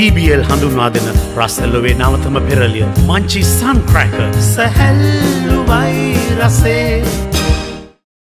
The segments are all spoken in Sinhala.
TBL හඳුන්වා දෙන රස්සල්ලොවේ නවතම පෙරලිය මංචි සන්ක්‍රැක සැහැල්ලුවයි රසේ.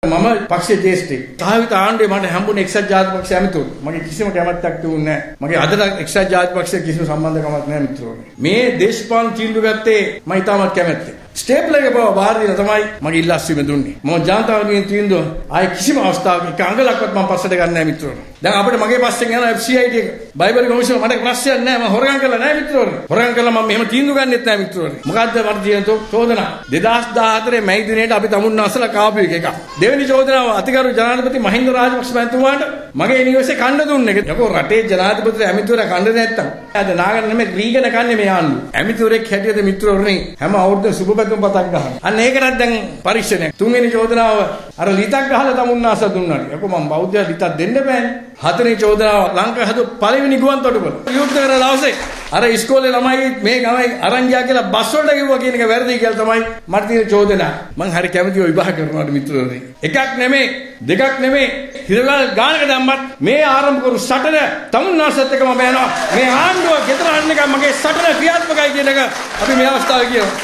මම පක්ෂයේ ජේෂ්ඨෙක්. සහවිත ආණ්ඩුවේ මට හම්බුනේ එක්සත් ජාතික පක්ෂ ඇමතුරු. මගේ කිසිම කැමැත්තක් තිබුණේ නැහැ. මගේ අදට එක්සත් ජාතික පක්ෂයේ කිසිම සම්බන්ධකමක් නැහැ මිත්‍රෝනි. මේ දේශපාලන තීන්දුව ගත්තේ මම ඉතාමත් කැමැත්තෙන්. ස්ටේප්ලර් එක බව බාර දීලා තමයි මගේ ඉල්ලස්වීම දුන්නේ. මම ජනතාවගෙන් තීන්දුව ආයේ කිසිම අවස්ථාවක එක අඟලක්වත් මම පස්සට ගන්න නැහැ මිත්‍රෝනි. දැන් අපිට මගේ පස්සෙන් යන FCID එක බයිබල් කමිෂන් මට ප්‍රශ්නයක් නැහැ. මම හොරගම් කරලා නැහැ මිත්‍රෝනි. හොරගම් කළා මම මෙහෙම තීන්දුව ගන්නෙත් නැහැ මිත්‍රෝනි. මොකද්ද මට තියෙන චෝදනා? 2014 මැයි දිනේට අපි තමුන් අසල කාපු එක එකක්. දෙවෙනි චෝදනාව අතිගරු ජනාධිපති මහින්ද රාජපක්ෂ මහත්මයාට මගේ නිවසේ කණ්ඩ දුන්නේ. යකෝ රටේ ජනාධිපතිට ඇමතිවරයා කණ්ඩ නැත්තම්. අද නාගන නෙමෙයි රීගන කන්නේ මේ ආණ්ඩුව. ඇමතිවරයෙක් හැටියට මිත්‍රවරුනි හැම අවුරුද්ද සුබ පැතුම් පතක් ගහන. අන්න ඒකටත් දැන් පරීක්ෂණයක්. තුන්වෙනි චෝදනාව අර ලිතක් ගහලා තමුන්නාස දුන්නානේ. යකෝ මම බෞද්ධය ලිතක් දෙන්න බෑනේ. හතරේ චෝදනාව ලංකාව හදු පළවෙනි ගුවන් තොටුපළ. යුද්ධ කරන දවසේ අර ඉස්කෝලේ ළමයි මේ ගමයි අරන් ගියා කියලා බස් වලට කිව්වා කියන එක වැරදි කියලා තමයි මට තියෙන චෝදනා. මං හරි කැමතිව විවාහ කරනවාට මිත්‍රවරුනි. එකක් නෙමෙයි දෙකක් නෙමෙයි හිරවල් ගානක දැම්මත් මේ ආරම්භ කරු සටන තමුන්නාසත් එක්ක මම යනවා. මේ ආණ්ඩුව ගෙදර අන්න එක මගේ සටන ක්‍රියාත්මකයි කියන එක අපි මේ අවස්ථාවේ කියනවා.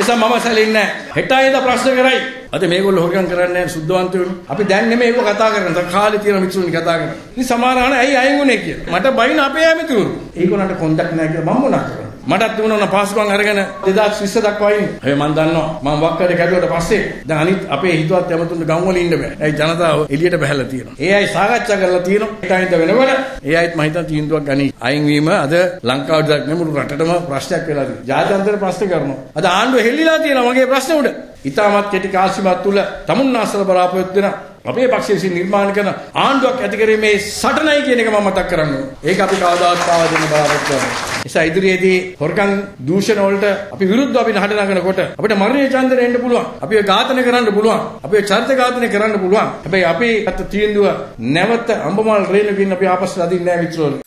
එසා මම සැලෙන්නේ නැහැ. හෙට ආයෙත් ප්‍රශ්න කරයි. අද මේගොල්ලෝ හොරගම් කරන්නේ නැහැ සුද්ධවන්තයෝ. අපි දැන් නෙමෙයි ඒක කතා කරන්නේ. කාලේ තියෙන මිනිස්සුන් කතා කරන්නේ. ඉතින් සමහර අය ඇයි අයින් උනේ කියලා. මට බයින අපේ ඇමතිවරු. ඒගොල්ලන්ට කොන්ටැක්ට් නැහැ කියලා මම මොනා කරන්නේ. මටත් තිබුණා පාසුකම් අරගෙන 2020 දක්වා ඉන්නේ. හැබැයි මම දන්නවා මම වක්කඩේ කැඩුවට පස්සේ දැන් අනිත් අපේ හිතවත් යමතුන්ට ගම් වල ඉන්න බෑ. ඒ ජනතාව එළියට බහැලා තියෙනවා. ඒ අය සාකච්ඡා කරලා තියෙනවා. ඒකින්ද වෙනකොට ඒ අයත් මම හිතන තීන්දුවක් ගනි. අයින් වීම අද ලංකාවට නෙමුළු රටටම ප්‍රශ්නයක් වෙලා තියෙනවා. ජාත්‍යන්තර ප්‍රශ්න කරනවා. අද ආණ්ඩුව හෙල්ලිලා තියෙනවා මගේ ප්‍රශ්න උඩ. ඉතාමත් කෙටි කාල සීමාවක් තුල තමුන්නාසල බලාපොරොත්තු වෙන අපේ පක්ෂය විසින් නිර්මාණය කරන ආණ්ඩුවක් ඇති කිරීමේ සටනයි කියන එක මම මතක් කරන්නේ. ඒක අපි කවදාවත් පාවා දෙන්න බලාපොරොත්තු වෙනවා. නිසා ඉදිරියේදී හොරකම් දූෂණ වලට අපි විරුද්ධව අපි නහඩ නගනකොට අපිට මරණීය ඡන්දෙ එන්න පුළුවන්. අපි ඝාතනය කරන්න පුළුවන්. අපි චරිත ඝාතනය කරන්න පුළුවන්. හැබැයි අපි අත තීන්දුව නැවත අඹමල් රේණුකින් අපි ආපස්සට අදින්නේ නැහැ මිත්‍රවරුනි.